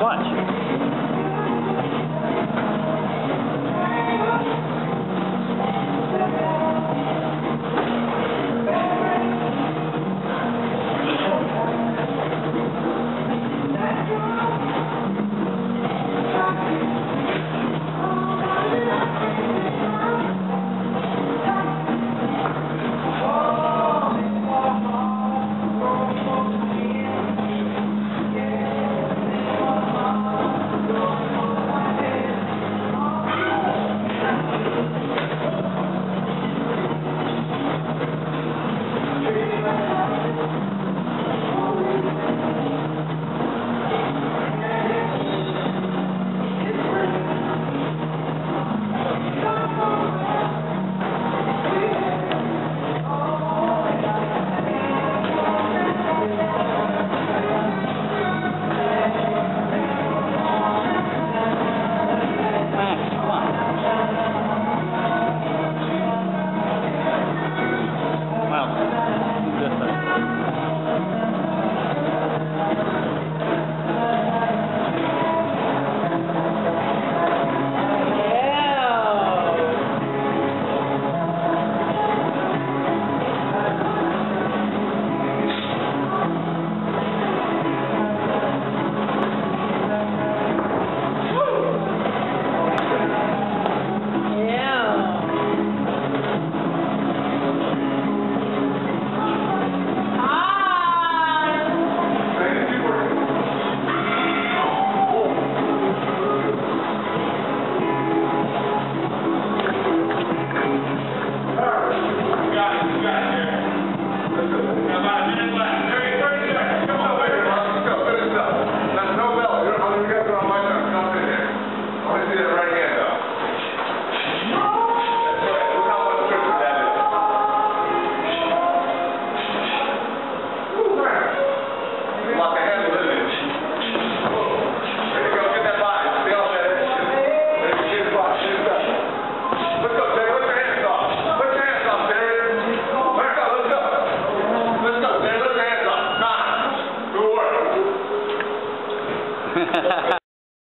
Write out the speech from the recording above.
Watch